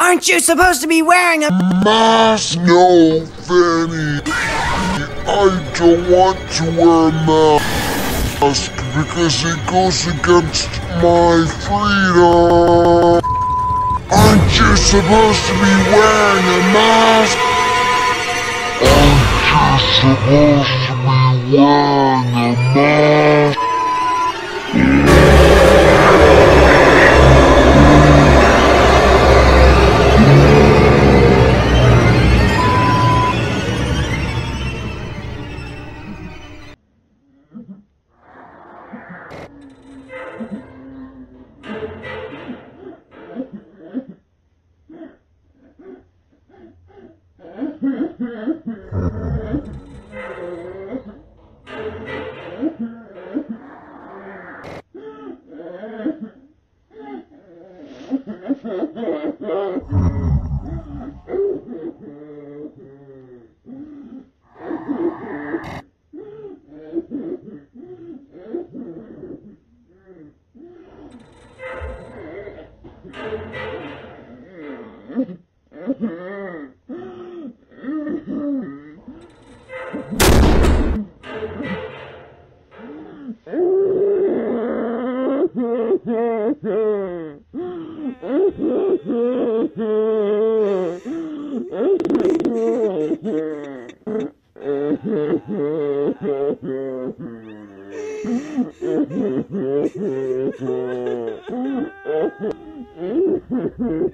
Aren't you supposed to be wearing a mask? No, Fanny. I don't want to wear a mask because it goes against my freedom. Aren't you supposed to be wearing a mask? Aren't you supposed to be wearing a mask? Ah! Oh,